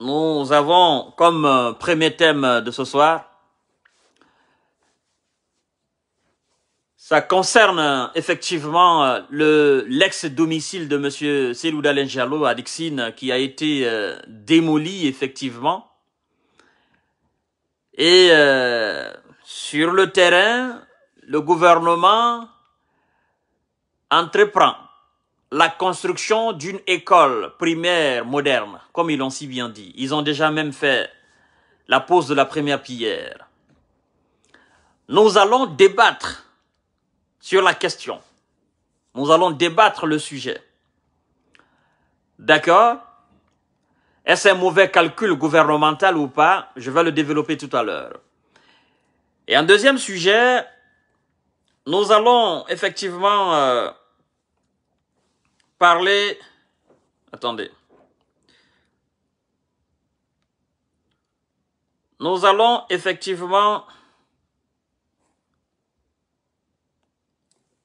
nous avons comme euh, premier thème de ce soir, ça concerne euh, effectivement euh, le l'ex-domicile de Monsieur Selou Dalen à Dixine qui a été démoli effectivement. Et sur le terrain, le gouvernement entreprend la construction d'une école primaire moderne, comme ils l'ont si bien dit. Ils ont déjà même fait la pose de la première pierre. Nous allons débattre sur la question. Nous allons débattre le sujet. D'accord? Est-ce un mauvais calcul gouvernemental ou pas? Je vais le développer tout à l'heure. Et un deuxième sujet, nous allons effectivement euh, parler... Attendez. Nous allons effectivement...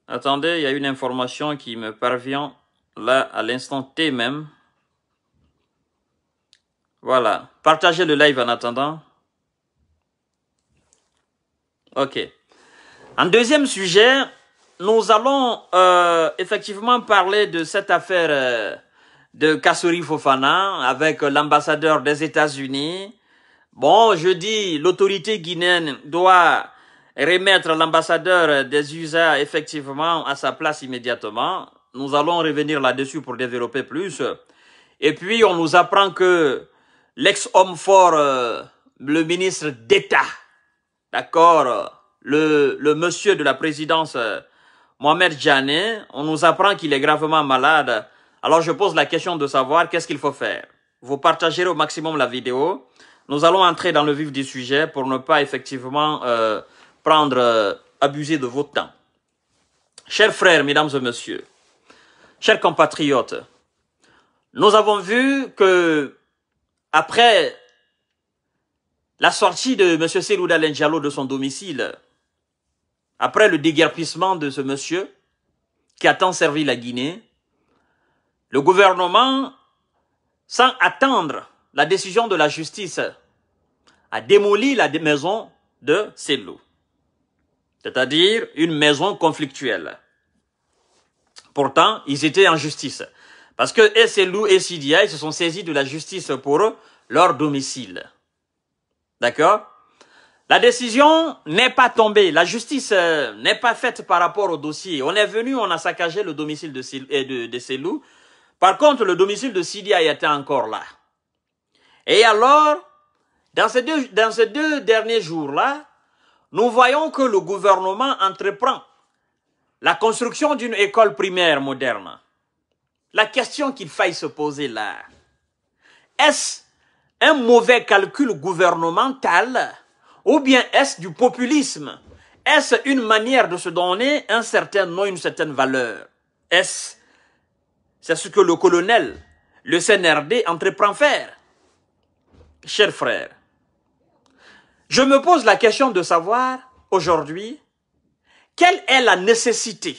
Attendez, il y a une information qui me parvient là à l'instant T même. Voilà. Partagez le live en attendant. Ok. Un deuxième sujet, nous allons euh, effectivement parler de cette affaire euh, de Kassouri Fofana avec l'ambassadeur des États-Unis. Bon, je dis, l'autorité guinéenne doit remettre l'ambassadeur des USA effectivement à sa place immédiatement. Nous allons revenir là-dessus pour développer plus. Et puis, on nous apprend que l'ex-homme fort, euh, le ministre d'État, d'accord, le, le monsieur de la présidence Mohamed Djane, on nous apprend qu'il est gravement malade. Alors je pose la question de savoir qu'est-ce qu'il faut faire. Vous partagerez au maximum la vidéo. Nous allons entrer dans le vif du sujet pour ne pas effectivement euh, prendre, euh, abuser de votre temps. Chers frères, mesdames et messieurs, chers compatriotes, nous avons vu que après la sortie de M. Selouda Lenjalo de son domicile, après le déguerpissement de ce monsieur, qui a tant servi la Guinée, le gouvernement, sans attendre la décision de la justice, a démoli la maison de Selou. C'est-à-dire une maison conflictuelle. Pourtant, ils étaient en justice. Parce que Selou et Sidia, se sont saisis de la justice pour leur domicile. D'accord? La décision n'est pas tombée, la justice euh, n'est pas faite par rapport au dossier. On est venu, on a saccagé le domicile de, de, de Selou. Par contre, le domicile de Sidia était encore là. Et alors, dans ces deux derniers jours-là, nous voyons que le gouvernement entreprend la construction d'une école primaire moderne. La question qu'il faille se poser là, est-ce un mauvais calcul gouvernemental ou bien est-ce du populisme? Est-ce une manière de se donner un certain nom, une certaine valeur? Est-ce? C'est ce que le colonel, le CNRD entreprend faire. Chers frères, je me pose la question de savoir aujourd'hui quelle est la nécessité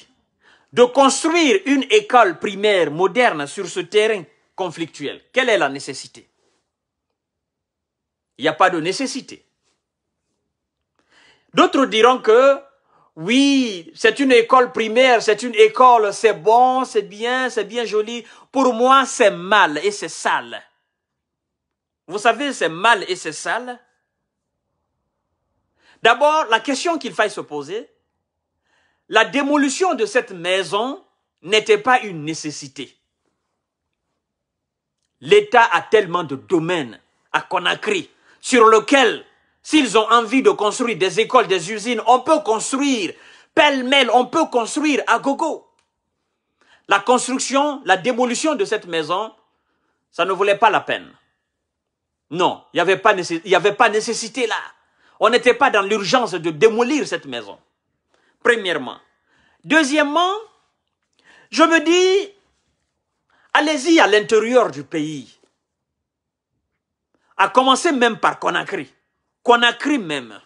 de construire une école primaire moderne sur ce terrain conflictuel? Quelle est la nécessité? Il n'y a pas de nécessité. D'autres diront que oui, c'est une école primaire, c'est une école, c'est bon, c'est bien, c'est bien joli. Pour moi, c'est mal et c'est sale. Vous savez, c'est mal et c'est sale. D'abord, la question qu'il faille se poser, la démolition de cette maison n'était pas une nécessité. L'État a tellement de domaines à Conakry sur lequel S'ils ont envie de construire des écoles, des usines, on peut construire pêle-mêle, on peut construire à gogo. La construction, la démolition de cette maison, ça ne voulait pas la peine. Non, il n'y avait, pas avait pas nécessité là. On n'était pas dans l'urgence de démolir cette maison. Premièrement. Deuxièmement, je me dis, allez-y à l'intérieur du pays. À commencer même par Conakry. Conakry même,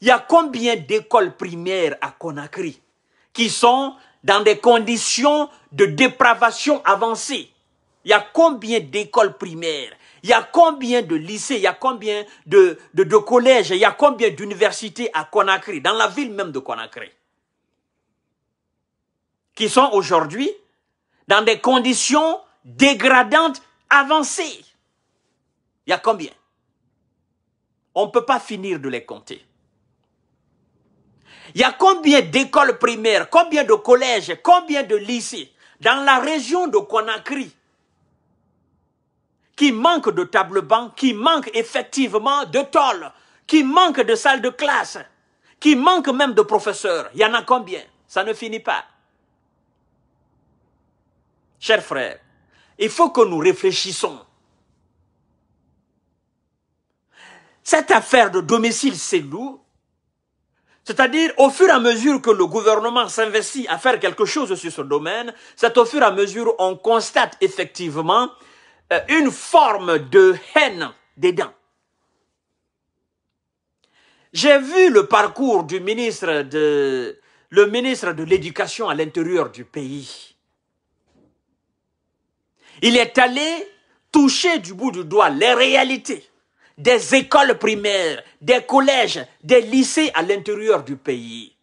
il y a combien d'écoles primaires à Conakry qui sont dans des conditions de dépravation avancée Il y a combien d'écoles primaires? Il y a combien de lycées? Il y a combien de, de, de collèges? Il y a combien d'universités à Conakry, dans la ville même de Conakry? Qui sont aujourd'hui dans des conditions dégradantes avancées. Il y a combien? On ne peut pas finir de les compter. Il y a combien d'écoles primaires, combien de collèges, combien de lycées dans la région de Conakry qui manquent de table banc, qui manquent effectivement de qui manquent de salles de classe, qui manquent même de professeurs. Il y en a combien? Ça ne finit pas. Chers frères, il faut que nous réfléchissons. Cette affaire de domicile, c'est lourd. C'est-à-dire, au fur et à mesure que le gouvernement s'investit à faire quelque chose sur ce domaine, c'est au fur et à mesure on constate effectivement euh, une forme de haine dedans. J'ai vu le parcours du ministre de, ministre de l'Éducation à l'intérieur du pays. Il est allé toucher du bout du doigt les réalités des écoles primaires, des collèges, des lycées à l'intérieur du pays.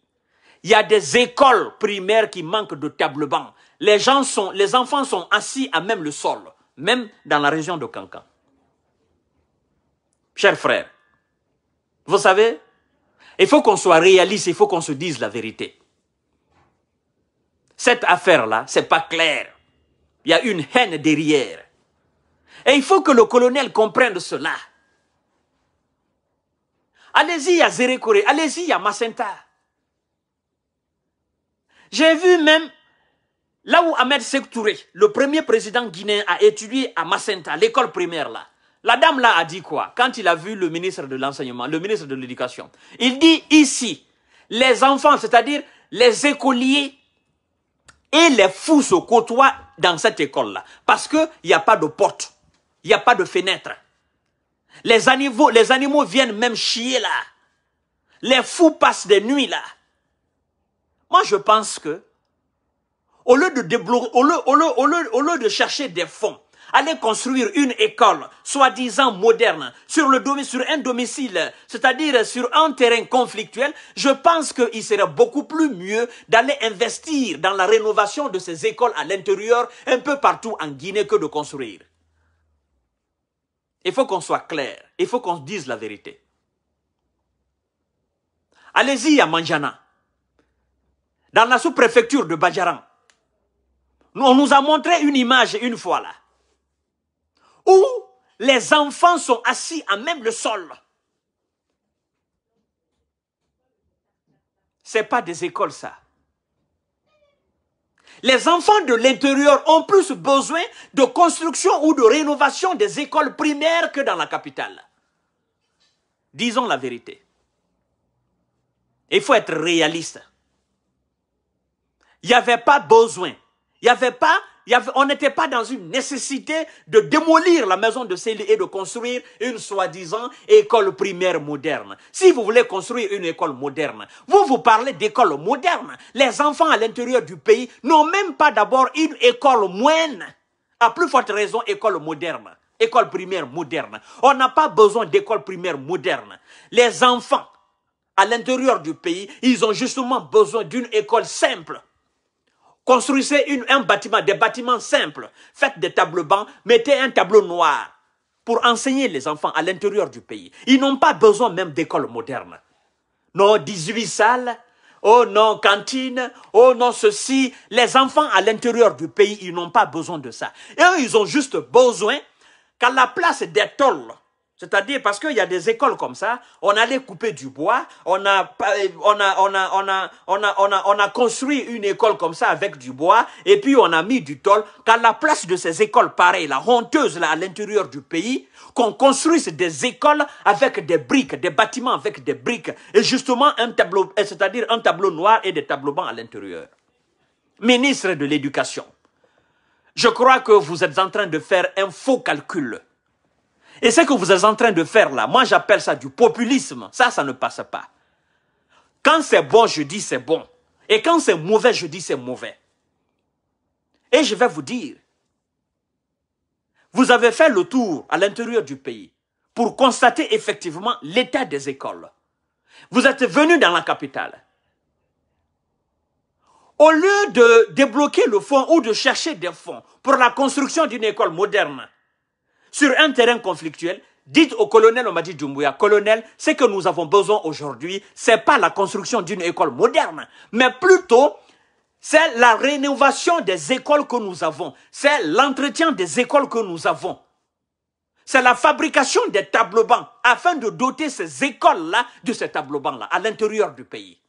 Il y a des écoles primaires qui manquent de table banc. Les gens sont, les enfants sont assis à même le sol, même dans la région de Cancan. Chers frères, vous savez, il faut qu'on soit réaliste, il faut qu'on se dise la vérité. Cette affaire-là, c'est pas clair. Il y a une haine derrière. Et il faut que le colonel comprenne cela. Allez-y à Zérékoré, allez-y à Macenta. J'ai vu même là où Ahmed Sektouré, le premier président guinéen, a étudié à Macenta, l'école primaire là. La dame là a dit quoi? Quand il a vu le ministre de l'enseignement, le ministre de l'éducation, il dit ici, les enfants, c'est-à-dire les écoliers et les fous se côtoient dans cette école-là. Parce qu'il n'y a pas de porte, il n'y a pas de fenêtre. Les animaux, les animaux viennent même chier là. Les fous passent des nuits là. Moi, je pense que, au lieu de lieu, au lieu, de chercher des fonds, aller construire une école, soi-disant moderne, sur, le sur un domicile, c'est-à-dire sur un terrain conflictuel, je pense qu'il serait beaucoup plus mieux d'aller investir dans la rénovation de ces écoles à l'intérieur, un peu partout en Guinée, que de construire. Il faut qu'on soit clair. Il faut qu'on dise la vérité. Allez-y à Manjana. Dans la sous-préfecture de Bajaran. On nous a montré une image une fois là. Où les enfants sont assis à même le sol. C'est pas des écoles ça. Les enfants de l'intérieur ont plus besoin de construction ou de rénovation des écoles primaires que dans la capitale. Disons la vérité. Il faut être réaliste. Il n'y avait pas besoin. Il n'y avait pas on n'était pas dans une nécessité de démolir la maison de Célie et de construire une soi-disant école primaire moderne. Si vous voulez construire une école moderne, vous vous parlez d'école moderne. Les enfants à l'intérieur du pays n'ont même pas d'abord une école moyenne. À plus forte raison, école moderne. École primaire moderne. On n'a pas besoin d'école primaire moderne. Les enfants à l'intérieur du pays, ils ont justement besoin d'une école simple Construisez un bâtiment, des bâtiments simples. Faites des tables bancs, mettez un tableau noir pour enseigner les enfants à l'intérieur du pays. Ils n'ont pas besoin même d'école moderne. Non, 18 salles, oh non, cantine, oh non, ceci. Les enfants à l'intérieur du pays, ils n'ont pas besoin de ça. Et eux, ils ont juste besoin qu'à la place des tôles, c'est-à-dire parce qu'il y a des écoles comme ça, on allait couper du bois, on a, on a, on a, on a, on a, on a, on a construit une école comme ça avec du bois, et puis on a mis du tôle, qu'à la place de ces écoles pareilles, la honteuse là à l'intérieur du pays, qu'on construise des écoles avec des briques, des bâtiments avec des briques, et justement un tableau, c'est-à-dire un tableau noir et des tableaux blancs à l'intérieur. Ministre de l'Éducation, je crois que vous êtes en train de faire un faux calcul et ce que vous êtes en train de faire là, moi j'appelle ça du populisme. Ça, ça ne passe pas. Quand c'est bon, je dis c'est bon. Et quand c'est mauvais, je dis c'est mauvais. Et je vais vous dire, vous avez fait le tour à l'intérieur du pays pour constater effectivement l'état des écoles. Vous êtes venu dans la capitale. Au lieu de débloquer le fonds ou de chercher des fonds pour la construction d'une école moderne sur un terrain conflictuel, dites au colonel Omadi Doumbouya, colonel, ce que nous avons besoin aujourd'hui, c'est pas la construction d'une école moderne, mais plutôt c'est la rénovation des écoles que nous avons, c'est l'entretien des écoles que nous avons. C'est la fabrication des tableaux bancs afin de doter ces écoles-là de ces tableaux bancs-là à l'intérieur du pays.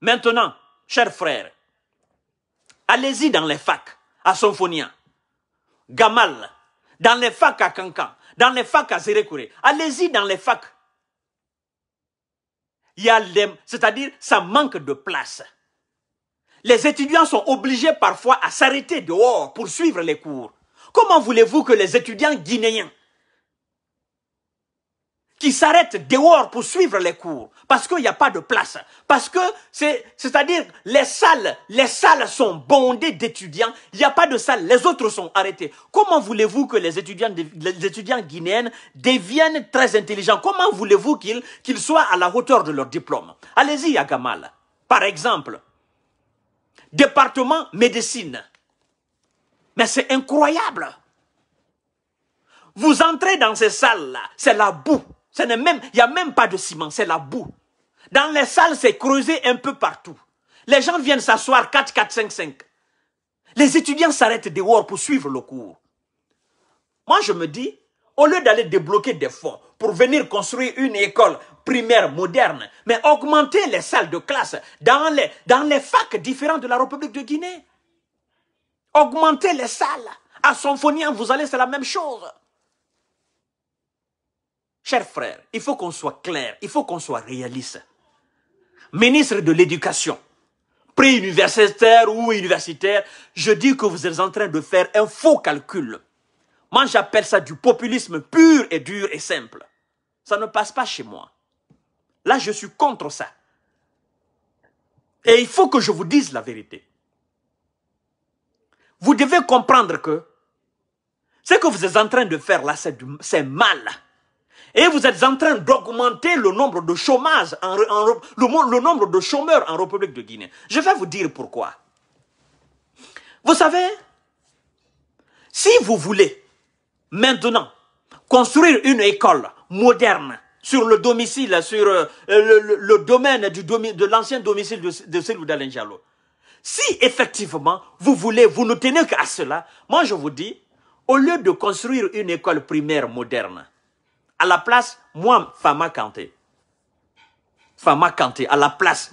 Maintenant, chers frères, allez-y dans les facs à Sonfonia, Gamal, dans les facs à Kankan, dans les facs à Zérékouré. Allez-y dans les facs. Il y a c'est-à-dire, ça manque de place. Les étudiants sont obligés parfois à s'arrêter dehors pour suivre les cours. Comment voulez-vous que les étudiants guinéens qui s'arrêtent dehors pour suivre les cours parce qu'il n'y a pas de place. Parce que c'est, c'est-à-dire les salles, les salles sont bondées d'étudiants. Il n'y a pas de salle. Les autres sont arrêtés. Comment voulez-vous que les étudiants, guinéens deviennent très intelligents? Comment voulez-vous qu'ils, soient à la hauteur de leur diplôme? Allez-y à. Par exemple, département médecine. Mais c'est incroyable. Vous entrez dans ces salles-là, c'est la boue. Ce même, il n'y a même pas de ciment, c'est la boue. Dans les salles, c'est creusé un peu partout. Les gens viennent s'asseoir 4, 4, 5, 5. Les étudiants s'arrêtent dehors pour suivre le cours. Moi, je me dis, au lieu d'aller débloquer des fonds pour venir construire une école primaire moderne, mais augmenter les salles de classe dans les, dans les facs différents de la République de Guinée. Augmenter les salles. À Symphonien, vous allez, c'est la même chose. Chers frères, il faut qu'on soit clair, il faut qu'on soit réaliste. Ministre de l'Éducation, pré-universitaire ou universitaire, je dis que vous êtes en train de faire un faux calcul. Moi, j'appelle ça du populisme pur et dur et simple. Ça ne passe pas chez moi. Là, je suis contre ça. Et il faut que je vous dise la vérité. Vous devez comprendre que ce que vous êtes en train de faire là, c'est mal. Et vous êtes en train d'augmenter le nombre de chômage, en, le, le nombre de chômeurs en République de Guinée. Je vais vous dire pourquoi. Vous savez, si vous voulez maintenant construire une école moderne sur le domicile, sur euh, le, domaine du de l'ancien domicile de, de Selou si effectivement vous voulez, vous ne tenez qu'à cela, moi je vous dis, au lieu de construire une école primaire moderne, à la place, moi, Fama Kanté, Fama Kanté, à la place,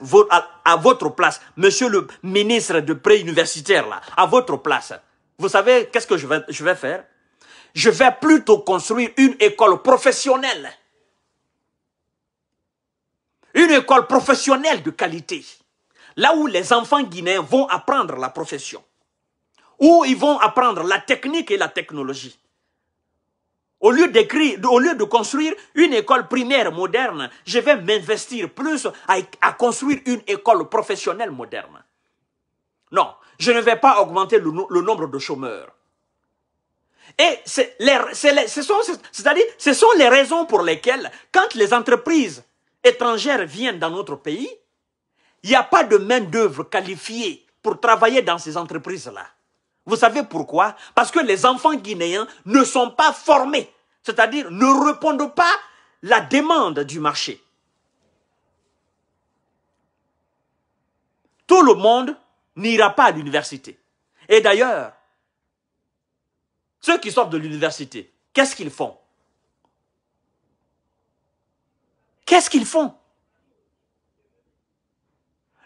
à, votre place, monsieur le ministre de pré-universitaire, là, à votre place, vous savez qu'est-ce que je vais, je vais faire? Je vais plutôt construire une école professionnelle. Une école professionnelle de qualité. Là où les enfants guinéens vont apprendre la profession. Où ils vont apprendre la technique et la technologie. Au lieu d'écrire, au lieu de construire une école primaire moderne, je vais m'investir plus à, construire une école professionnelle moderne. Non, je ne vais pas augmenter le, nombre de chômeurs. Et c'est ce sont, c'est-à-dire, ce sont les raisons pour lesquelles, quand les entreprises étrangères viennent dans notre pays, il n'y a pas de main-d'œuvre qualifiée pour travailler dans ces entreprises-là. Vous savez pourquoi? Parce que les enfants guinéens ne sont pas formés, c'est-à-dire ne répondent pas la demande du marché. Tout le monde n'ira pas à l'université. Et d'ailleurs, ceux qui sortent de l'université, qu'est-ce qu'ils font? Qu'est-ce qu'ils font?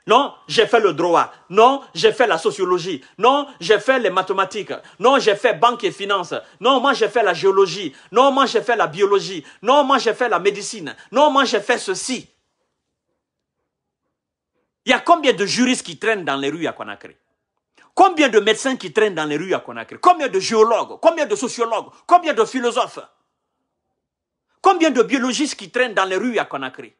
Non, j'ai fait le droit. Non, j'ai fait la sociologie. Non, j'ai fait les mathématiques. Non, j'ai fait banque et finance. Non, moi j'ai fait la géologie. Non, moi j'ai fait la biologie. Non, moi j'ai fait la médecine. Non, moi j'ai fait ceci. Il y a combien de juristes qui traînent dans les rues à Conakry? Combien de médecins qui traînent dans les rues à Conakry? Combien de géologues? Combien de sociologues? Combien de philosophes? Combien de biologistes qui traînent dans les rues à Conakry?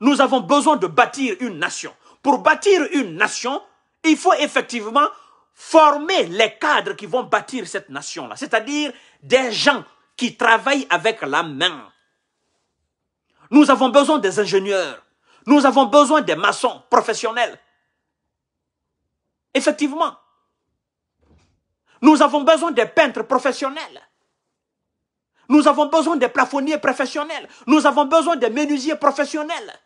Nous avons besoin de bâtir une nation. Pour bâtir une nation, il faut effectivement former les cadres qui vont bâtir cette nation-là, c'est-à-dire des gens qui travaillent avec la main. Nous avons besoin des ingénieurs, nous avons besoin des maçons professionnels. Effectivement, nous avons besoin des peintres professionnels. Nous avons besoin des plafonniers professionnels. Nous avons besoin des menuisiers professionnels.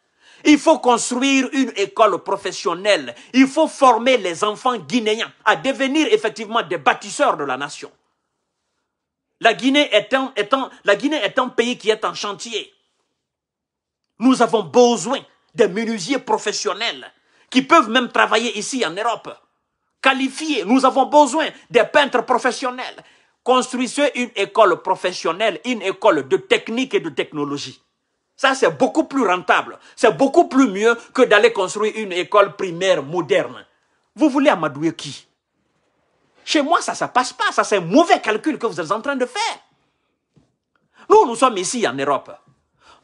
Il faut construire une école professionnelle. Il faut former les enfants guinéens à devenir effectivement des bâtisseurs de la nation. La Guinée est un, pays qui est en chantier. Nous avons besoin des menuisiers professionnels qui peuvent même travailler ici en Europe. Qualifiés. Nous avons besoin des peintres professionnels. Construisez une école professionnelle, une école de technique et de technologie. Ça, c'est beaucoup plus rentable. C'est beaucoup plus mieux que d'aller construire une école primaire moderne. Vous voulez amadouer qui? Chez moi, ça ne passe pas. Ça, c'est un mauvais calcul que vous êtes en train de faire. Nous, nous sommes ici en Europe.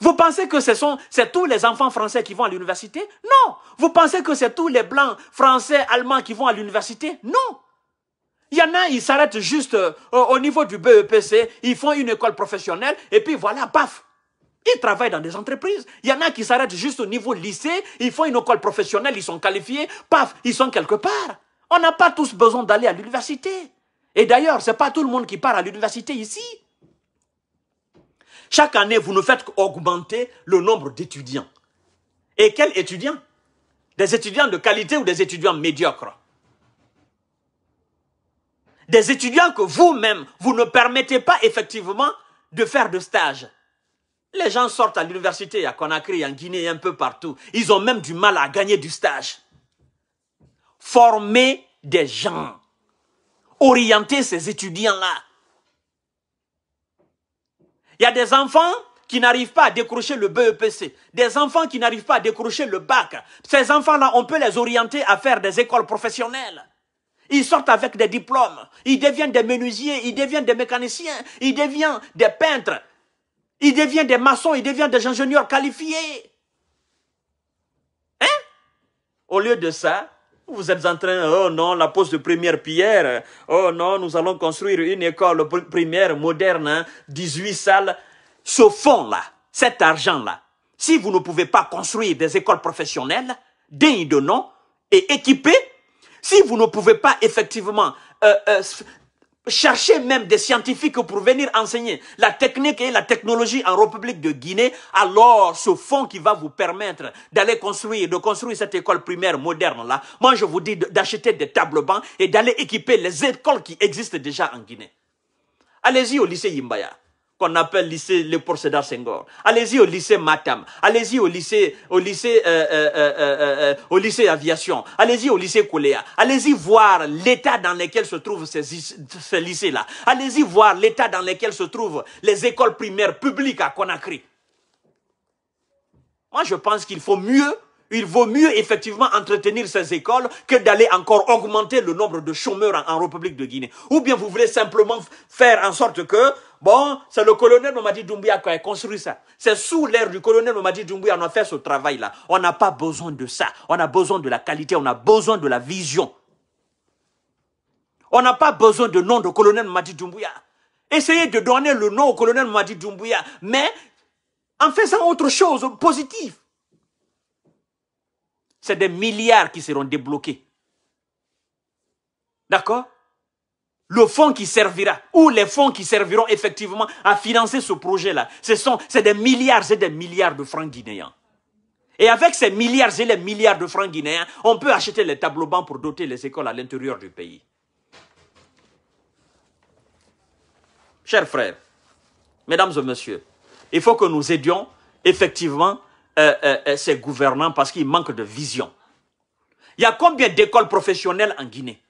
Vous pensez que ce sont c'est tous les enfants français qui vont à l'université? Non. Vous pensez que c'est tous les blancs français, allemands qui vont à l'université? Non. Il y en a, ils s'arrêtent juste euh, au niveau du BEPC, ils font une école professionnelle et puis voilà, paf. Ils travaillent dans des entreprises. Il y en a qui s'arrêtent juste au niveau lycée, ils font une école professionnelle, ils sont qualifiés, paf, ils sont quelque part. On n'a pas tous besoin d'aller à l'université. Et d'ailleurs, ce n'est pas tout le monde qui part à l'université ici. Chaque année, vous nous faites augmenter le nombre d'étudiants. Et quels étudiants? Des étudiants de qualité ou des étudiants médiocres? Des étudiants que vous-même, vous ne permettez pas effectivement de faire de stage. Les gens sortent à l'université à Conakry, en Guinée, un peu partout. Ils ont même du mal à gagner du stage. Former des gens. Orienter ces étudiants-là. Il y a des enfants qui n'arrivent pas à décrocher le BEPC, des enfants qui n'arrivent pas à décrocher le bac. Ces enfants-là, on peut les orienter à faire des écoles professionnelles. Ils sortent avec des diplômes. Ils deviennent des menuisiers, ils deviennent des mécaniciens, ils deviennent des peintres, ils deviennent des maçons, ils deviennent des ingénieurs qualifiés. Hein? Au lieu de ça, vous êtes en train, oh non, la pose de première pierre, oh non, nous allons construire une école primaire moderne, 18 hein, salles. Ce fonds-là, cet argent-là, si vous ne pouvez pas construire des écoles professionnelles, dignes de nom et équipées, si vous ne pouvez pas effectivement euh, euh, chercher même des scientifiques pour venir enseigner la technique et la technologie en République de Guinée, alors ce fonds qui va vous permettre d'aller construire, de construire cette école primaire moderne là, moi je vous dis d'acheter des tables bancs et d'aller équiper les écoles qui existent déjà en Guinée. Allez-y au lycée Yimbaya qu'on appelle lycée Le Sédar Senghor. Allez-y au lycée Matam. Allez-y au lycée, au lycée, euh, euh, euh, au lycée aviation. Allez-y au lycée Kouléa. Allez-y voir l'état dans lequel se trouvent ces, ces lycées-là. Allez-y voir l'état dans lequel se trouvent les écoles primaires publiques à Conakry. Moi, je pense qu'il faut mieux il vaut mieux effectivement entretenir ces écoles que d'aller encore augmenter le nombre de chômeurs en, République de Guinée. Ou bien vous voulez simplement faire en sorte que, bon, c'est le colonel Mamadi Doumbouya qui a construit ça. C'est sous l'ère du colonel Mamadi Doumbouya qu'on a fait ce travail-là. On n'a pas besoin de ça. On a besoin de la qualité, on a besoin de la vision. On n'a pas besoin de nom de colonel Mamadi Doumbouya. Essayez de donner le nom au colonel Mamadi Doumbouya, mais en faisant autre chose, positive c'est des milliards qui seront débloqués. D'accord? Le fonds qui servira, ou les fonds qui serviront effectivement à financer ce projet-là, ce sont, c'est des milliards et des milliards de francs guinéens. Et avec ces milliards et les milliards de francs guinéens, on peut acheter les tableaux bancs pour doter les écoles à l'intérieur du pays. Chers frères, mesdames et messieurs, il faut que nous aidions effectivement euh, euh, euh, ces gouvernants parce qu'ils manquent de vision. Il y a combien d'écoles professionnelles en Guinée?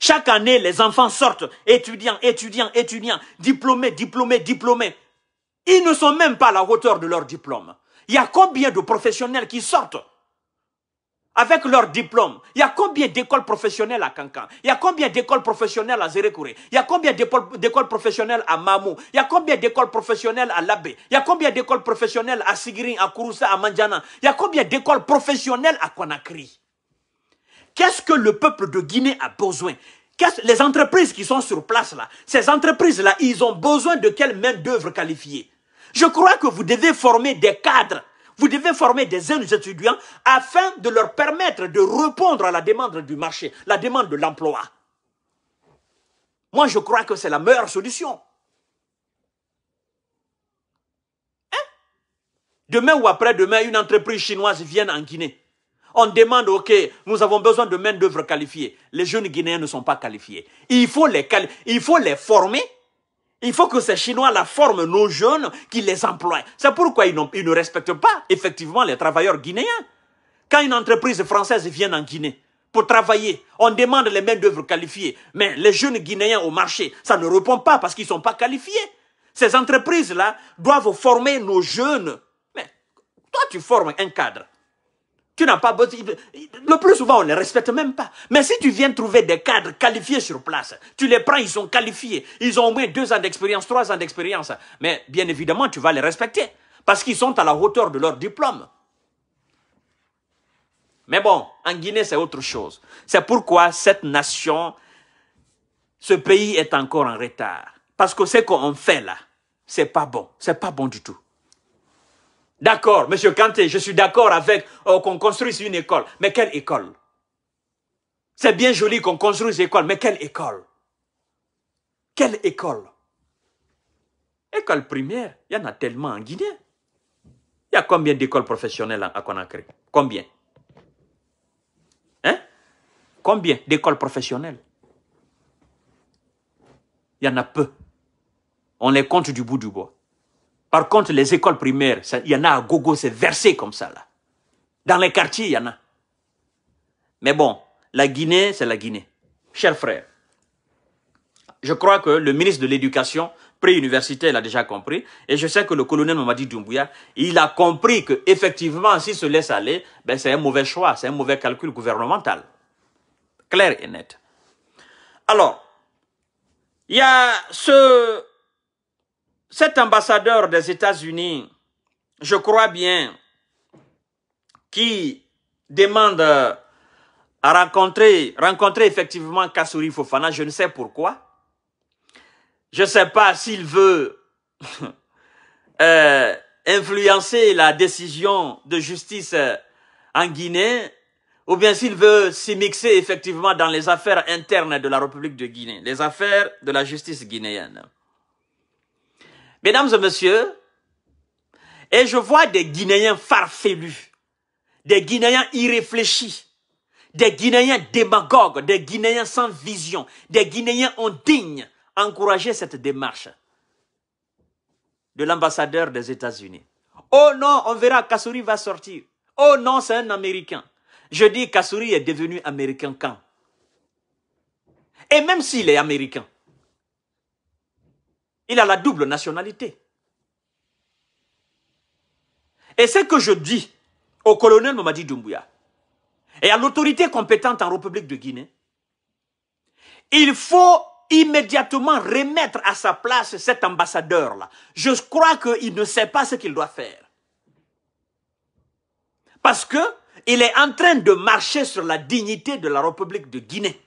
Chaque année, les enfants sortent, étudiants, étudiants, étudiants, diplômés, diplômés, diplômés. Ils ne sont même pas à la hauteur de leur diplôme. Il y a combien de professionnels qui sortent? Avec leur diplôme. Il y a combien d'écoles professionnelles à Cancan Il y a combien d'écoles professionnelles à Zérékouré Il y a combien d'écoles professionnelles à Mamou? Il y a combien d'écoles professionnelles à Labé Il y a combien d'écoles professionnelles à Sigiri, à Kouroussa, à Mandjana Il y a combien d'écoles professionnelles à Conakry? Qu'est-ce que le peuple de Guinée a besoin? Les entreprises qui sont sur place là, ces entreprises-là, ils ont besoin de quelle main-d'œuvre qualifiée? Je crois que vous devez former des cadres, vous devez former des jeunes étudiants afin de leur permettre de répondre à la demande du marché, la demande de l'emploi. Moi, je crois que c'est la meilleure solution. Hein? Demain ou après-demain, une entreprise chinoise vient en Guinée. On demande, OK, nous avons besoin de main-d'œuvre qualifiée. Les jeunes Guinéens ne sont pas qualifiés. Il faut les, il faut les former. Il faut que ces Chinois la forment nos jeunes qui les emploient. C'est pourquoi ils, ne respectent pas effectivement les travailleurs guinéens. Quand une entreprise française vient en Guinée pour travailler, on demande les main-d'œuvre qualifiées. Mais les jeunes Guinéens au marché, ça ne répond pas parce qu'ils ne sont pas qualifiés. Ces entreprises-là doivent former nos jeunes. Mais toi, tu formes un cadre. Tu n'as pas besoin. Le plus souvent, on ne les respecte même pas. Mais si tu viens trouver des cadres qualifiés sur place, tu les prends, ils sont qualifiés. Ils ont au moins deux ans d'expérience, trois ans d'expérience. Mais bien évidemment, tu vas les respecter. Parce qu'ils sont à la hauteur de leur diplôme. Mais bon, en Guinée, c'est autre chose. C'est pourquoi cette nation, ce pays est encore en retard. Parce que ce qu'on fait là, c'est pas bon. C'est pas bon du tout. D'accord, monsieur Kanté, je suis d'accord avec euh, qu'on construise une école. Mais quelle école? C'est bien joli qu'on construise une école, mais quelle école? Quelle école? École primaire, il y en a tellement en Guinée. Il y a combien d'écoles professionnelles à Conakry? Combien? Hein? Combien d'écoles professionnelles? Il y en a peu. On les compte du bout du bois. Par contre, les écoles primaires, il y en a à gogo, c'est versé comme ça là. Dans les quartiers, il y en a. Mais bon, la Guinée, c'est la Guinée. Chers frères, je crois que le ministre de l'Éducation pré-universitaire l'a déjà compris. Et je sais que le colonel Mamadi Doumbouya, il a compris que effectivement, s'il se laisse aller, ben, c'est un mauvais choix, c'est un mauvais calcul gouvernemental. Clair et net. Alors, il y a ce cet ambassadeur des États-Unis, je crois bien, qui demande à rencontrer, rencontrer effectivement Kassouri Fofana, je ne sais pourquoi. Je ne sais pas s'il veut euh, influencer la décision de justice en Guinée, ou bien s'il veut s'immiscer effectivement dans les affaires internes de la République de Guinée, les affaires de la justice guinéenne. Mesdames et messieurs, et je vois des Guinéens farfelus, des Guinéens irréfléchis, des Guinéens démagogues, des Guinéens sans vision, des Guinéens indignes encourager cette démarche de l'ambassadeur des États-Unis. Oh non, on verra, Kassouri va sortir. Oh non, c'est un Américain. Je dis, Kassouri est devenu Américain quand? Et même s'il est Américain, il a la double nationalité. Et ce que je dis au colonel Mamadi Doumbouya et à l'autorité compétente en République de Guinée, il faut immédiatement remettre à sa place cet ambassadeur-là. Je crois qu'il ne sait pas ce qu'il doit faire. Parce que il est en train de marcher sur la dignité de la République de Guinée.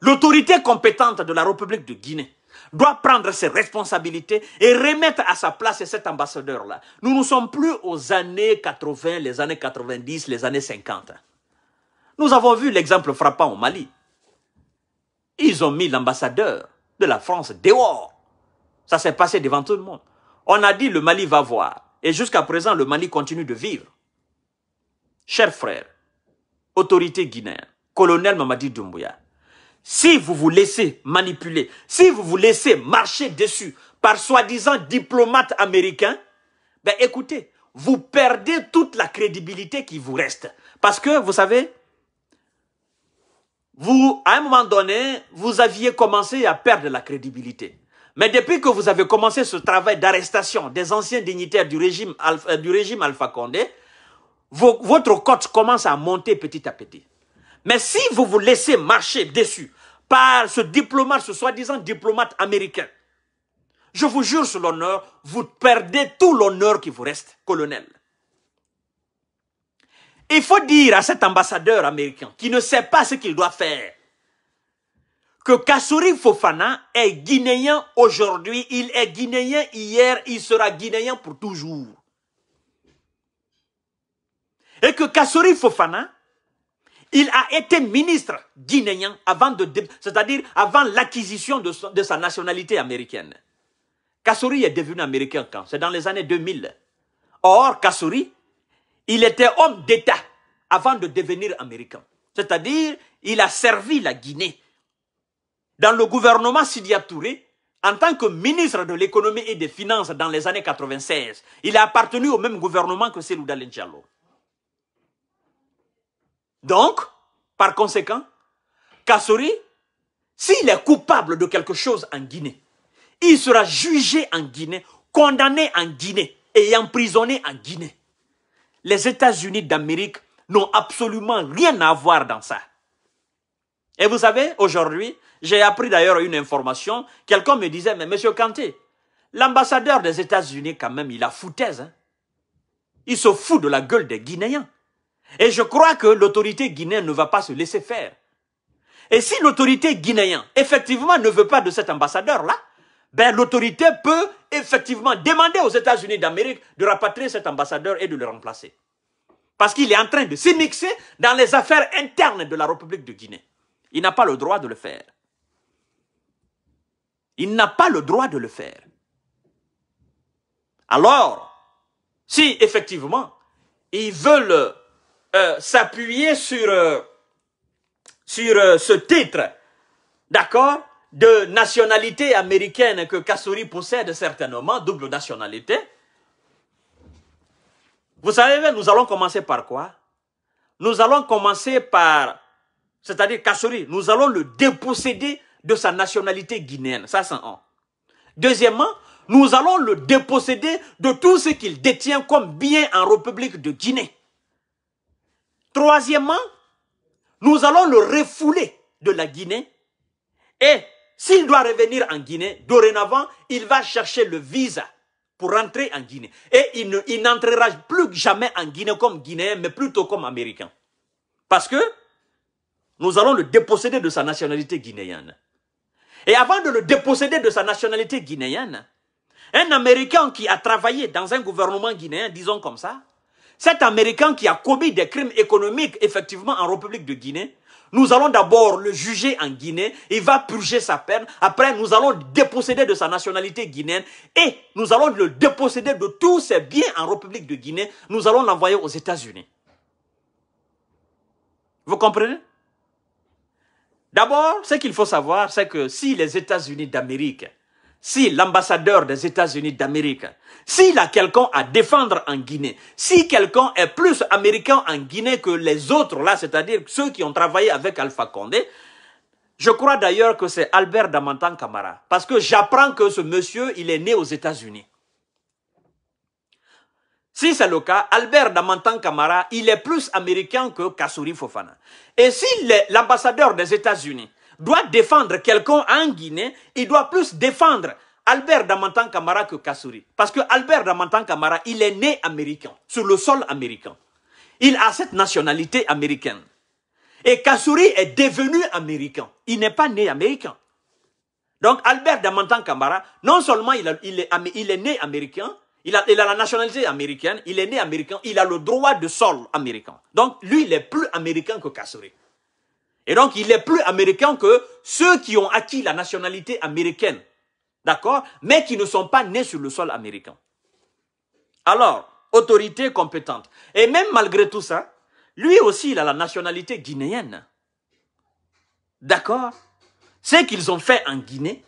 L'autorité compétente de la République de Guinée doit prendre ses responsabilités et remettre à sa place cet ambassadeur-là. Nous ne sommes plus aux années 80, les années 90, les années 50. Nous avons vu l'exemple frappant au Mali. Ils ont mis l'ambassadeur de la France dehors. Ça s'est passé devant tout le monde. On a dit le Mali va voir. Et jusqu'à présent, le Mali continue de vivre. Chers frères, autorité guinéenne, colonel Mamadi Doumbouya, si vous vous laissez manipuler, si vous vous laissez marcher dessus par soi-disant diplomates américains, ben écoutez, vous perdez toute la crédibilité qui vous reste. Parce que, vous savez, vous, à un moment donné, vous aviez commencé à perdre la crédibilité. Mais depuis que vous avez commencé ce travail d'arrestation des anciens dignitaires du régime Alpha, du régime Alpha Condé, votre cote commence à monter petit à petit. Mais si vous vous laissez marcher dessus par ce diplomate, ce soi-disant diplomate américain, je vous jure sur l'honneur, vous perdez tout l'honneur qui vous reste, colonel. Il faut dire à cet ambassadeur américain qui ne sait pas ce qu'il doit faire que Kassouri Fofana est guinéen aujourd'hui, il est guinéen hier, il sera guinéen pour toujours. Et que Kassouri Fofana, il a été ministre guinéen avant de, c'est-à-dire avant l'acquisition de, sa nationalité américaine. Kassouri est devenu américain quand? C'est dans les années 2000. Or, Kassouri, il était homme d'État avant de devenir américain. C'est-à-dire, il a servi la Guinée dans le gouvernement Sidia Touré, en tant que ministre de l'économie et des finances dans les années 96, il a appartenu au même gouvernement que Selou Diallo. Donc, par conséquent, Kassori, s'il est coupable de quelque chose en Guinée, il sera jugé en Guinée, condamné en Guinée et emprisonné en Guinée. Les États-Unis d'Amérique n'ont absolument rien à voir dans ça. Et vous savez, aujourd'hui, j'ai appris d'ailleurs une information. Quelqu'un me disait, mais monsieur Kanté, l'ambassadeur des États-Unis, quand même, il a foutaise. Hein. Il se fout de la gueule des Guinéens. Et je crois que l'autorité guinéenne ne va pas se laisser faire. Et si l'autorité guinéenne, effectivement, ne veut pas de cet ambassadeur-là, ben l'autorité peut effectivement demander aux États-Unis d'Amérique de rapatrier cet ambassadeur et de le remplacer. Parce qu'il est en train de s'immiscer dans les affaires internes de la République de Guinée. Il n'a pas le droit de le faire. Il n'a pas le droit de le faire. Alors, si effectivement, ils veulent euh, s'appuyer sur, euh, sur euh, ce titre, d'accord, de nationalité américaine que Kassouri possède certainement, double nationalité, vous savez, nous allons commencer par quoi? Nous allons commencer par, c'est-à-dire Kassouri, nous allons le déposséder de sa nationalité guinéenne. Ça, c'est un. Deuxièmement, nous allons le déposséder de tout ce qu'il détient comme bien en République de Guinée. Troisièmement, nous allons le refouler de la Guinée et s'il doit revenir en Guinée, dorénavant, il va chercher le visa pour rentrer en Guinée. Et il n'entrera plus jamais en Guinée comme Guinéen, mais plutôt comme Américain. Parce que nous allons le déposséder de sa nationalité guinéenne. Et avant de le déposséder de sa nationalité guinéenne, un Américain qui a travaillé dans un gouvernement guinéen, disons comme ça, cet Américain qui a commis des crimes économiques effectivement en République de Guinée, nous allons d'abord le juger en Guinée, il va purger sa peine, après nous allons déposséder de sa nationalité guinéenne et nous allons le déposséder de tous ses biens en République de Guinée, nous allons l'envoyer aux États-Unis. Vous comprenez? D'abord, ce qu'il faut savoir, c'est que si les États-Unis d'Amérique, si l'ambassadeur des États-Unis d'Amérique, s'il a quelqu'un à défendre en Guinée, si quelqu'un est plus américain en Guinée que les autres là, c'est-à-dire ceux qui ont travaillé avec Alpha Condé, je crois d'ailleurs que c'est Albert Damantan Camara. Parce que j'apprends que ce monsieur, il est né aux États-Unis. Si c'est le cas, Albert Damantan Kamara, il est plus américain que Kassouri Fofana. Et si l'ambassadeur des États-Unis doit défendre quelqu'un en Guinée, il doit plus défendre Albert Damantan Kamara que Kassouri. Parce que Albert Damantan Kamara, il est né américain, sur le sol américain. Il a cette nationalité américaine. Et Kassouri est devenu américain. Il n'est pas né américain. Donc Albert Damantan Kamara, non seulement il, est, il est né américain, il a, la nationalité américaine, il est né américain, il a le droit de sol américain. Donc, lui, il est plus américain que Kassouri. Et donc, il est plus américain que ceux qui ont acquis la nationalité américaine. D'accord? Mais qui ne sont pas nés sur le sol américain. Alors, autorité compétente. Et même malgré tout ça, lui aussi, il a la nationalité guinéenne. D'accord? Ce qu'ils ont fait en Guinée,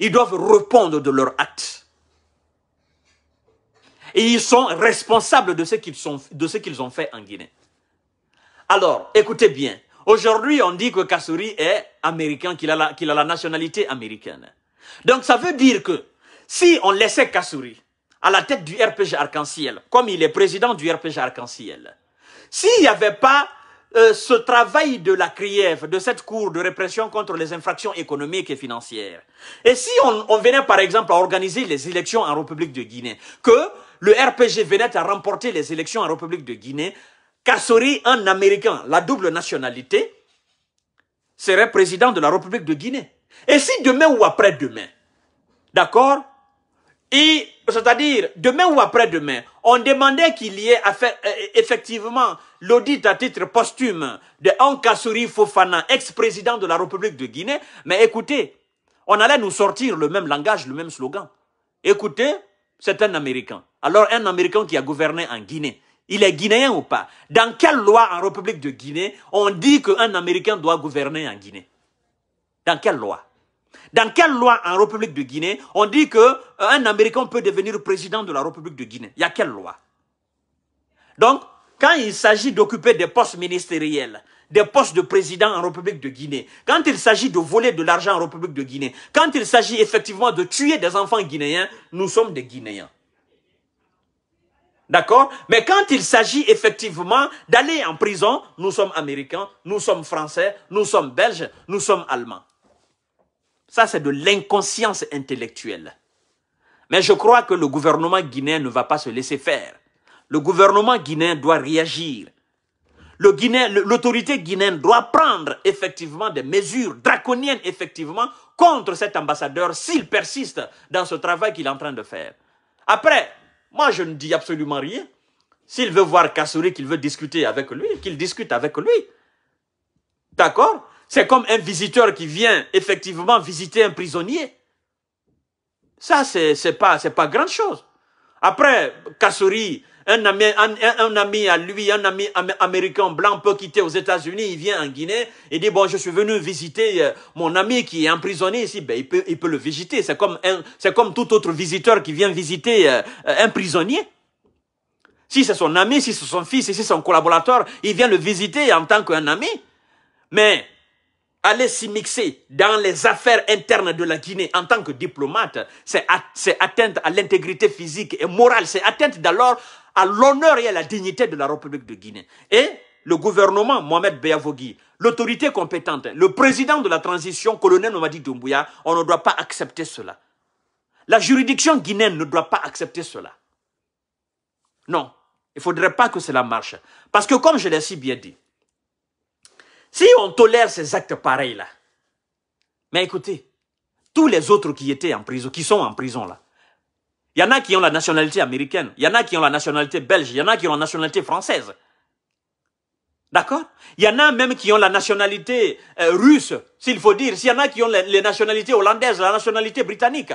ils doivent répondre de leur acte. Et ils sont responsables de ce qu'ils ont fait en Guinée. Alors, écoutez bien. Aujourd'hui, on dit que Kassouri est américain, qu'il a, la, nationalité américaine. Donc, ça veut dire que si on laissait Kassouri à la tête du RPG Arc-en-Ciel, comme il est président du RPG Arc-en-Ciel, s'il n'y avait pas euh, ce travail de la CRIEF, de cette cour de répression contre les infractions économiques et financières, et si on venait par exemple à organiser les élections en République de Guinée, que le RPG venait à remporter les élections en République de Guinée, Kassori, un Américain, la double nationalité, serait président de la République de Guinée. Et si demain ou après-demain, d'accord, c'est-à-dire demain ou après-demain, on demandait qu'il y ait euh, effectivement l'audit à titre posthume de Ankasuri Fofana, ex-président de la République de Guinée, mais écoutez, on allait nous sortir le même langage, le même slogan. Écoutez, c'est un Américain. Alors un Américain qui a gouverné en Guinée, il est guinéen ou pas? Dans quelle loi en République de Guinée on dit qu'un Américain doit gouverner en Guinée? Dans quelle loi? Dans quelle loi en République de Guinée on dit qu'un euh, Américain peut devenir président de la République de Guinée? Il y a quelle loi? Donc, quand il s'agit d'occuper des postes ministériels, des postes de président en République de Guinée, quand il s'agit de voler de l'argent en République de Guinée, quand il s'agit effectivement de tuer des enfants guinéens, nous sommes des Guinéens. D'accord? Mais quand il s'agit effectivement d'aller en prison, nous sommes américains, nous sommes français, nous sommes belges, nous sommes allemands. Ça, c'est de l'inconscience intellectuelle. Mais je crois que le gouvernement guinéen ne va pas se laisser faire. Le gouvernement guinéen doit réagir. L'autorité guinéenne doit prendre effectivement des mesures draconiennes effectivement contre cet ambassadeur s'il persiste dans ce travail qu'il est en train de faire. Après, moi, je ne dis absolument rien. S'il veut voir Kassouri, qu'il veut discuter avec lui, qu'il discute avec lui. D'accord? C'est comme un visiteur qui vient effectivement visiter un prisonnier. Ça, c'est pas, pas grande chose. Après, Kassouri, un ami, à lui, un ami américain blanc peut quitter aux États-Unis, il vient en Guinée, et dit, bon, je suis venu visiter euh, mon ami qui est emprisonné ici, ben, il peut, il le visiter. C'est comme c'est comme tout autre visiteur qui vient visiter euh, un prisonnier. Si c'est son ami, si c'est son fils, si c'est son collaborateur, il vient le visiter en tant qu'un ami. Mais aller s'y mixer dans les affaires internes de la Guinée en tant que diplomate, c'est atteinte à l'intégrité physique et morale, c'est atteinte d'alors à l'honneur et à la dignité de la République de Guinée. Et le gouvernement Mohamed Beyavogui, l'autorité compétente, le président de la transition, colonel Nomadi Doumbouya, on ne doit pas accepter cela. La juridiction guinéenne ne doit pas accepter cela. Non, il ne faudrait pas que cela marche. Parce que comme je l'ai si bien dit, si on tolère ces actes pareils-là, mais écoutez, tous les autres qui étaient en prison, qui sont en prison là, il y en a qui ont la nationalité américaine, il y en a qui ont la nationalité belge, il y en a qui ont la nationalité française. D'accord? Il y en a même qui ont la nationalité euh, russe, s'il faut dire. S'il y en a qui ont les, nationalités hollandaises, la nationalité britannique.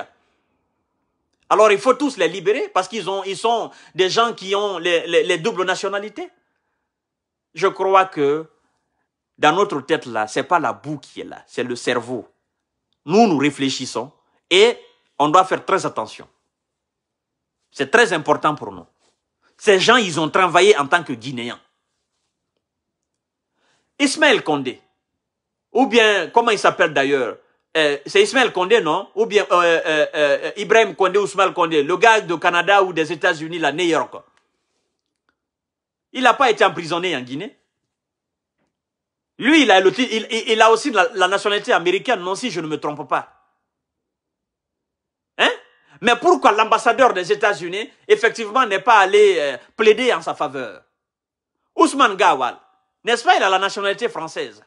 Alors il faut tous les libérer parce qu'ils ils sont des gens qui ont les, les doubles nationalités. Je crois que dans notre tête là, c'est pas la boue qui est là, c'est le cerveau. Nous, nous réfléchissons et on doit faire très attention. C'est très important pour nous. Ces gens, ils ont travaillé en tant que Guinéens. Ismaël Condé, ou bien, comment il s'appelle d'ailleurs euh, C'est Ismaël Condé, non? Ou bien euh, euh, Ibrahim Condé ou Ismaël Condé, le gars de Canada ou des États-Unis, la New York. Il n'a pas été emprisonné en Guinée. Lui, il a, a aussi la nationalité américaine, non si je ne me trompe pas. Mais pourquoi l'ambassadeur des États-Unis, effectivement, n'est pas allé euh, plaider en sa faveur? Ousmane Gawal, n'est-ce pas, il a la nationalité française,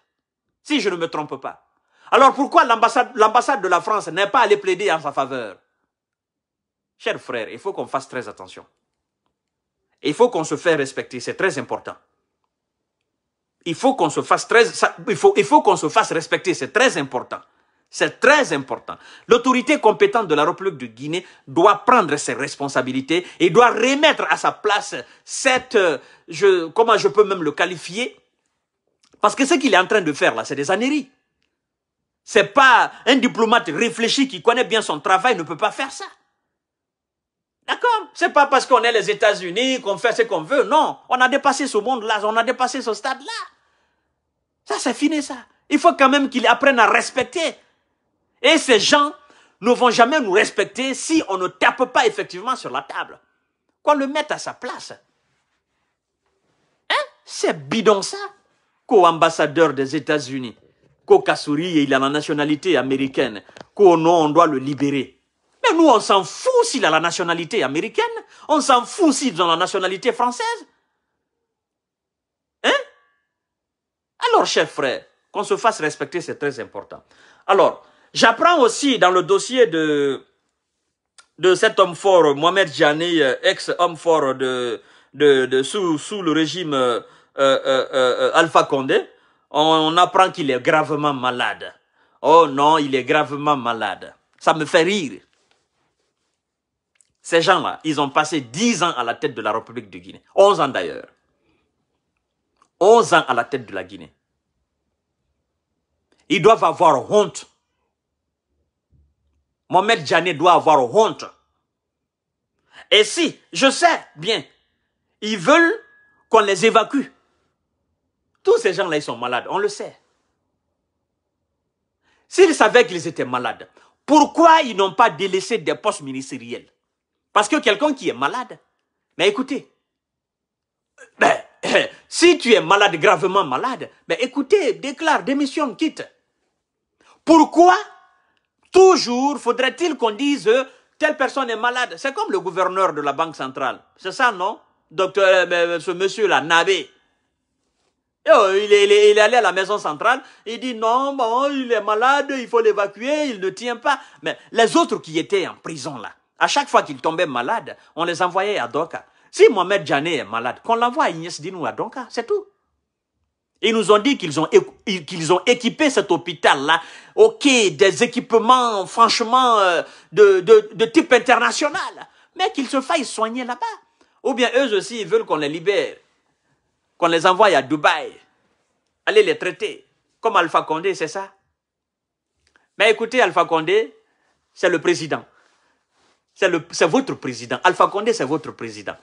si je ne me trompe pas. Alors pourquoi l'ambassade de la France n'est pas allé plaider en sa faveur? Chers frères, il faut qu'on fasse très attention. Il faut qu'on se fasse respecter, c'est très important. Il faut qu'on se fasse très, il faut, il faut qu'on se fasse respecter, c'est très important. C'est très important. L'autorité compétente de la République de Guinée doit prendre ses responsabilités et doit remettre à sa place cette, euh, comment je peux même le qualifier? Parce que ce qu'il est en train de faire là, c'est des âneries. C'est pas un diplomate réfléchi qui connaît bien son travail ne peut pas faire ça. D'accord? C'est pas parce qu'on est les États-Unis qu'on fait ce qu'on veut. Non, on a dépassé ce monde-là, on a dépassé ce stade-là. Ça, c'est fini ça. Il faut quand même qu'il apprenne à respecter et ces gens ne vont jamais nous respecter si on ne tape pas effectivement sur la table. Qu'on le mette à sa place. Hein? C'est bidon ça. Co-ambassadeur des États-Unis. Qu'au Kassouri, il a la nationalité américaine. Qu'au nom, on doit le libérer. Mais nous, on s'en fout s'il a la nationalité américaine. On s'en fout s'il a la nationalité française. chers frères, qu'on se fasse respecter, c'est très important. Alors, j'apprends aussi dans le dossier de, cet homme fort, Mohamed Djani, euh, ex-homme fort sous, le régime euh, euh, Alpha Condé, on, apprend qu'il est gravement malade. Oh non, il est gravement malade. Ça me fait rire. Ces gens-là, ils ont passé 10 ans à la tête de la République de Guinée. 11 ans d'ailleurs. 11 ans à la tête de la Guinée. Ils doivent avoir honte. Mohamed Djane doit avoir honte. Et si, je sais bien, ils veulent qu'on les évacue. Tous ces gens-là, ils sont malades, on le sait. S'ils savaient qu'ils étaient malades, pourquoi ils n'ont pas délaissé des postes ministériels? Parce que quelqu'un qui est malade, mais écoutez, si tu es malade, gravement malade, ben écoutez, déclare, démissionne, quitte. Pourquoi toujours faudrait-il qu'on dise telle personne est malade C'est comme le gouverneur de la Banque centrale. C'est ça, non? Docteur, euh, ben, ce monsieur-là, Nabé. Oh, il, est, allé à la maison centrale, il dit non, il est malade, il faut l'évacuer, il ne tient pas. Mais les autres qui étaient en prison là, à chaque fois qu'ils tombaient malades, on les envoyait à Doka. Si Mohamed Djane est malade, qu'on l'envoie à Ignace Dinou à Doka, c'est tout. Ils nous ont dit qu'ils qu'ils ont équipé cet hôpital-là, ok, des équipements franchement euh, de, type international, mais qu'ils se faillent soigner là-bas. Ou bien eux aussi, ils veulent qu'on les libère, qu'on les envoie à Dubaï, aller les traiter, comme Alpha Condé, c'est ça Mais écoutez, Alpha Condé, c'est le président. C'est votre président. Alpha Condé, c'est votre président.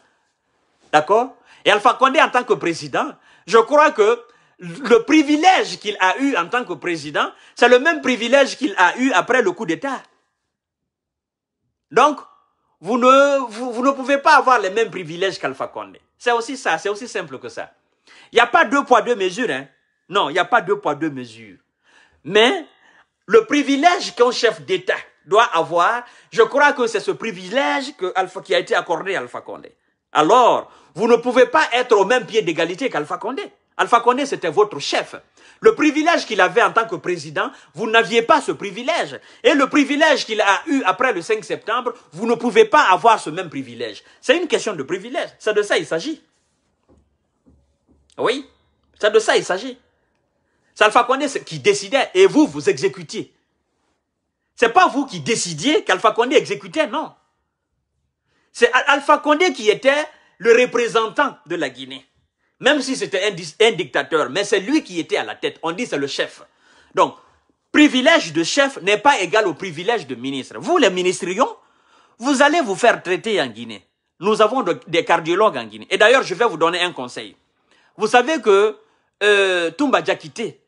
D'accord? Et Alpha Condé, en tant que président, je crois que le privilège qu'il a eu en tant que président, c'est le même privilège qu'il a eu après le coup d'État. Donc, vous ne, pouvez pas avoir les mêmes privilèges qu'Alpha Condé. C'est aussi ça, c'est aussi simple que ça. Il n'y a pas deux poids, deux mesures. Hein. Non, il n'y a pas deux poids, deux mesures. Mais le privilège qu'un chef d'État doit avoir, je crois que c'est ce privilège que qui a été accordé à Alpha Condé. Alors, vous ne pouvez pas être au même pied d'égalité qu'Alpha Condé. Alpha Condé, c'était votre chef. Le privilège qu'il avait en tant que président, vous n'aviez pas ce privilège. Et le privilège qu'il a eu après le 5 septembre, vous ne pouvez pas avoir ce même privilège. C'est une question de privilège. C'est de ça il s'agit. Oui, c'est de ça il s'agit. C'est Alpha Condé qui décidait et vous, vous exécutiez. C'est pas vous qui décidiez qu'Alpha Condé exécutait, non. C'est Alpha Condé qui était le représentant de la Guinée. Même si c'était un, dictateur, mais c'est lui qui était à la tête. On dit c'est le chef. Donc, privilège de chef n'est pas égal au privilège de ministre. Vous, les ministrions, vous allez vous faire traiter en Guinée. Nous avons des cardiologues en Guinée. Et d'ailleurs, je vais vous donner un conseil. Vous savez que euh, Toumba Diakité,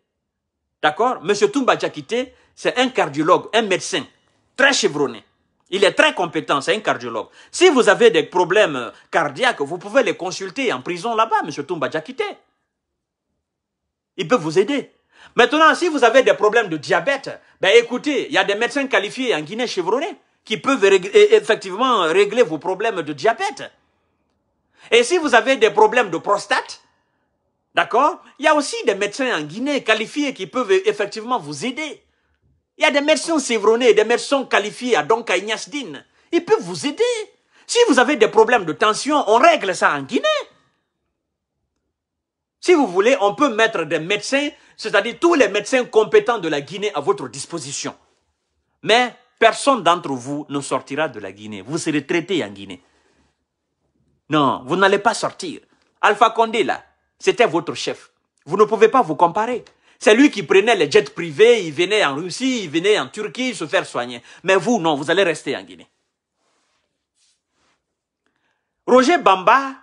d'accord? Monsieur Toumba Diakité, c'est un cardiologue, un médecin, très chevronné. Il est très compétent, c'est un cardiologue. Si vous avez des problèmes cardiaques, vous pouvez les consulter en prison là-bas, M. Toumba Djakite. Il peut vous aider. Maintenant, si vous avez des problèmes de diabète, ben écoutez, il y a des médecins qualifiés en Guinée chevronnés qui peuvent effectivement régler vos problèmes de diabète. Et si vous avez des problèmes de prostate, d'accord, il y a aussi des médecins en Guinée qualifiés qui peuvent effectivement vous aider. Il y a des médecins sévronnés, des médecins qualifiés à Donka Din. Ils peuvent vous aider. Si vous avez des problèmes de tension, on règle ça en Guinée. Si vous voulez, on peut mettre des médecins, c'est-à-dire tous les médecins compétents de la Guinée à votre disposition. Mais personne d'entre vous ne sortira de la Guinée. Vous serez traité en Guinée. Non, vous n'allez pas sortir. Alpha Condé, là, c'était votre chef. Vous ne pouvez pas vous comparer. C'est lui qui prenait les jets privés, il venait en Russie, il venait en Turquie se faire soigner. Mais vous, non, vous allez rester en Guinée. Roger Bamba,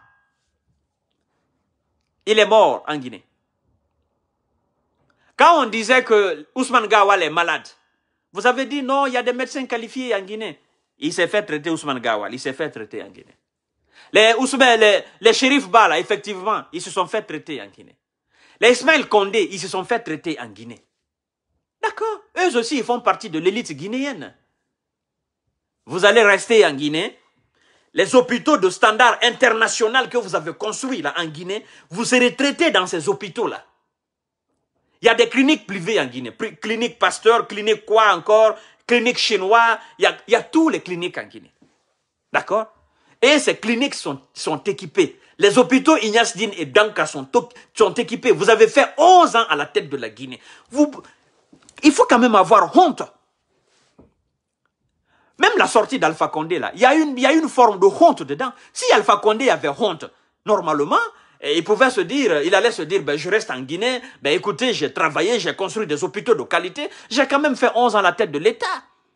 il est mort en Guinée. Quand on disait que Ousmane Gawal est malade, vous avez dit non, il y a des médecins qualifiés en Guinée. Il s'est fait traiter Ousmane Gawal, il s'est fait traiter en Guinée. Les, Ousmane, les, les shérifs Bala, effectivement, ils se sont fait traiter en Guinée. Les Ismaël Condé, ils se sont fait traiter en Guinée. D'accord Eux aussi, ils font partie de l'élite guinéenne. Vous allez rester en Guinée. Les hôpitaux de standard international que vous avez construits là en Guinée, vous serez traités dans ces hôpitaux-là. Il y a des cliniques privées en Guinée. Clinique Pasteur, clinique quoi encore, clinique chinois. Il y a, il y a tous les cliniques en Guinée. D'accord? Et ces cliniques sont, équipées. Les hôpitaux Ignace Dine et Danka sont, équipés. Vous avez fait 11 ans à la tête de la Guinée. Vous, il faut quand même avoir honte. Même la sortie d'Alpha Condé, il y, a une, une forme de honte dedans. Si Alpha Condé avait honte, normalement, il pouvait se dire, il allait se dire, ben, je reste en Guinée, ben, écoutez, j'ai travaillé, j'ai construit des hôpitaux de qualité, j'ai quand même fait 11 ans à la tête de l'État.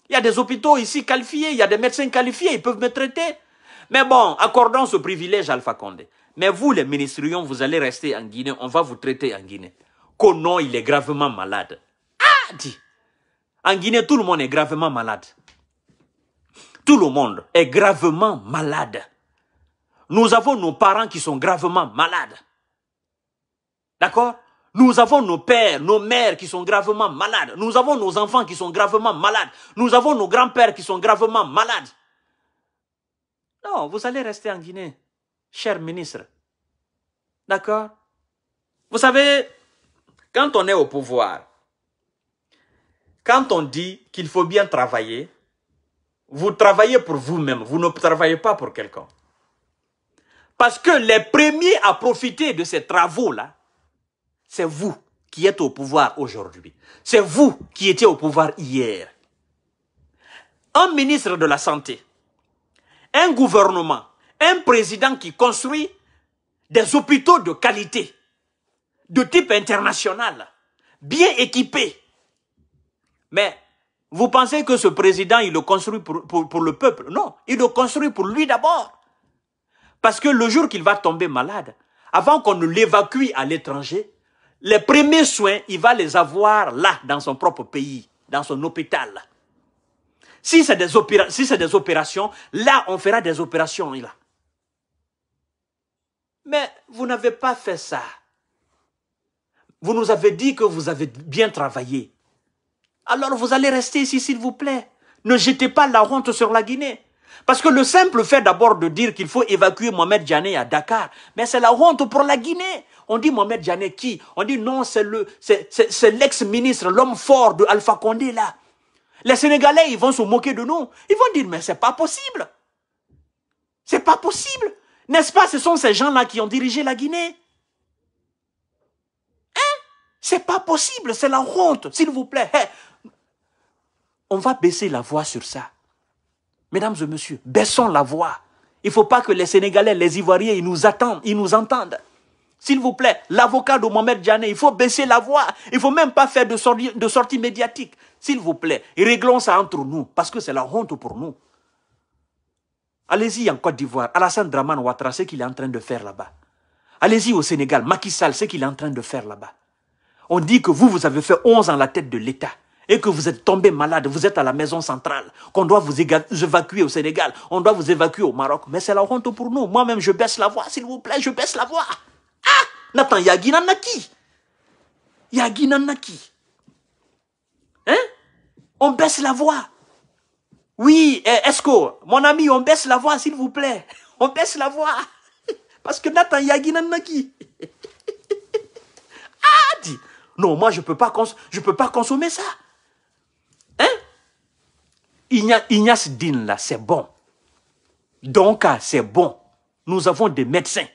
Il y a des hôpitaux ici qualifiés, il y a des médecins qualifiés, ils peuvent me traiter. Mais bon, accordons ce privilège à Alpha Condé. Mais vous, les ministrions, vous allez rester en Guinée, on va vous traiter en Guinée. Kono, il est gravement malade. Ah, dit. En Guinée, tout le monde est gravement malade. Tout le monde est gravement malade. Nous avons nos parents qui sont gravement malades. D'accord? Nous avons nos pères, nos mères qui sont gravement malades. Nous avons nos enfants qui sont gravement malades. Nous avons nos grands-pères qui sont gravement malades. Non, vous allez rester en Guinée, cher ministre. D'accord? Vous savez, quand on est au pouvoir, quand on dit qu'il faut bien travailler, vous travaillez pour vous-même, vous ne travaillez pas pour quelqu'un. Parce que les premiers à profiter de ces travaux-là, c'est vous qui êtes au pouvoir aujourd'hui. C'est vous qui étiez au pouvoir hier. Un ministre de la Santé, un gouvernement, un président qui construit des hôpitaux de qualité, de type international, bien équipés, mais vous pensez que ce président, il le construit pour, pour, le peuple? Non, il le construit pour lui d'abord. Parce que le jour qu'il va tomber malade, avant qu'on ne l'évacue à l'étranger, les premiers soins, il va les avoir là, dans son propre pays, dans son hôpital. Si c'est des, opérations, là, on fera des opérations là. Mais vous n'avez pas fait ça. Vous nous avez dit que vous avez bien travaillé alors vous allez rester ici, s'il vous plaît. Ne jetez pas la honte sur la Guinée. Parce que le simple fait d'abord de dire qu'il faut évacuer Mohamed Djané à Dakar, mais c'est la honte pour la Guinée. On dit Mohamed Djané qui? On dit non, c'est c'est l'ex-ministre, l'homme fort de Alpha Condé là. Les Sénégalais, ils vont se moquer de nous. Ils vont dire, mais c'est pas possible. C'est pas possible. N'est-ce pas, ce sont ces gens-là qui ont dirigé la Guinée? Hein? C'est pas possible, c'est la honte, s'il vous plaît on va baisser la voix sur ça. Mesdames et messieurs, baissons la voix. Il ne faut pas que les Sénégalais, les Ivoiriens, ils nous attendent, ils nous entendent. S'il vous plaît, l'avocat de Mohamed Djané, il faut baisser la voix. Il ne faut même pas faire de sortie, médiatique. S'il vous plaît, réglons ça entre nous, parce que c'est la honte pour nous. Allez-y en Côte d'Ivoire, Alassane Draman Ouattara, ce qu'il est en train de faire là-bas. Allez-y au Sénégal, Macky Sall, ce qu'il est en train de faire là-bas. On dit que vous, vous avez fait 11 ans la tête de l'État et que vous êtes tombé malade, vous êtes à la maison centrale, qu'on doit vous évacuer au Sénégal, on doit vous évacuer au Maroc. Mais c'est la honte pour nous. Moi-même, je baisse la voix, s'il vous plaît, je baisse la voix. Ah Nathan, Yagi Nanaki. Yagi Nanaki. Hein? On baisse la voix. Oui, eh, Esco, mon ami, on baisse la voix, s'il vous plaît. On baisse la voix. Parce que Nathan Yagi Nanaki. ah, dit. Non, moi, je ne peux, pas peux pas consommer ça. Ignace Din, là, c'est bon. Donc, ah, c'est bon. Nous avons des médecins.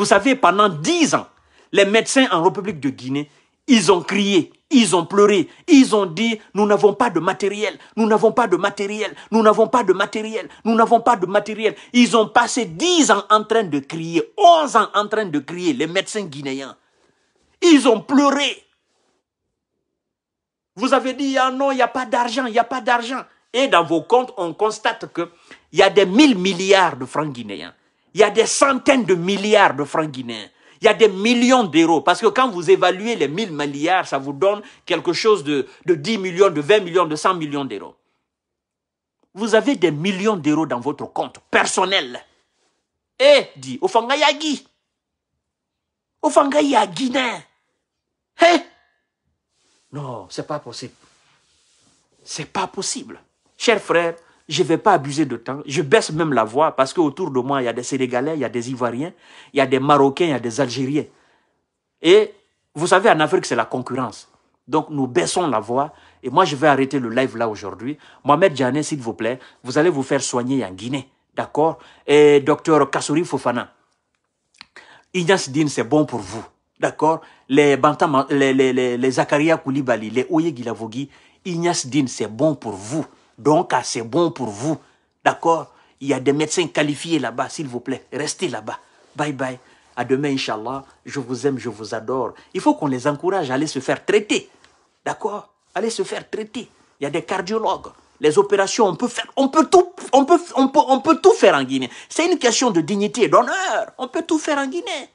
Vous savez, pendant dix ans, les médecins en République de Guinée, ils ont crié, ils ont pleuré, ils ont dit, nous n'avons pas de matériel, nous n'avons pas de matériel, nous n'avons pas de matériel, nous n'avons pas de matériel. Ils ont passé dix ans en train de crier, onze ans en train de crier, les médecins guinéens. Ils ont pleuré. Vous avez dit, ah non, il n'y a pas d'argent, il n'y a pas d'argent. Et dans vos comptes, on constate qu'il y a des mille milliards de francs guinéens. Il y a des centaines de milliards de francs guinéens. Il y a des millions d'euros. Parce que quand vous évaluez les mille milliards, ça vous donne quelque chose de, de 10 millions, de 20 millions, de 100 millions d'euros. Vous avez des millions d'euros dans votre compte personnel. Eh, dit, Ofangayagi. Ofangayagi, Eh? Non, c'est pas possible. C'est pas possible. Chers frères, je ne vais pas abuser de temps. Je baisse même la voix parce qu'autour de moi, il y a des Sénégalais, il y a des Ivoiriens, il y a des Marocains, il y a des Algériens. Et vous savez, en Afrique, c'est la concurrence. Donc nous baissons la voix. Et moi, je vais arrêter le live là aujourd'hui. Mohamed Djane, s'il vous plaît, vous allez vous faire soigner en Guinée. D'accord? Et docteur Kassouri Fofana, Ignace Din, c'est bon pour vous. D'accord? Les Bantam, les, les, les, Zakaria Koulibaly, les Oye Gilavogi, Ignace Din, c'est bon pour vous. Donc, ah, c'est bon pour vous. D'accord? Il y a des médecins qualifiés là-bas, s'il vous plaît. Restez là-bas. Bye bye. À demain, Inch'Allah. Je vous aime, je vous adore. Il faut qu'on les encourage à aller se faire traiter. D'accord? Allez se faire traiter. Il y a des cardiologues. Les opérations, on peut faire, on peut tout, on peut, on peut, on peut tout faire en Guinée. C'est une question de dignité et d'honneur. On peut tout faire en Guinée.